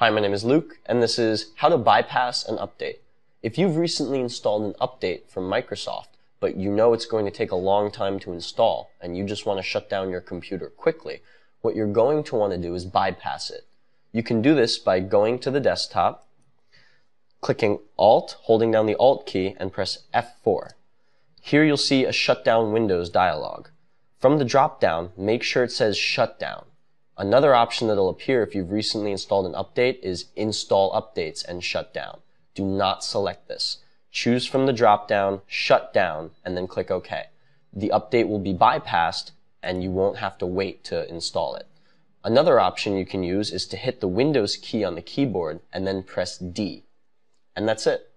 Hi, my name is Luke, and this is how to bypass an update. If you've recently installed an update from Microsoft, but you know it's going to take a long time to install, and you just want to shut down your computer quickly, what you're going to want to do is bypass it. You can do this by going to the desktop, clicking Alt, holding down the Alt key, and press F4. Here you'll see a Shutdown Windows dialog. From the drop-down, make sure it says Shutdown. Another option that'll appear if you've recently installed an update is Install Updates and Shutdown. Do not select this. Choose from the drop-down, Shut Down, and then click OK. The update will be bypassed and you won't have to wait to install it. Another option you can use is to hit the Windows key on the keyboard and then press D. And that's it.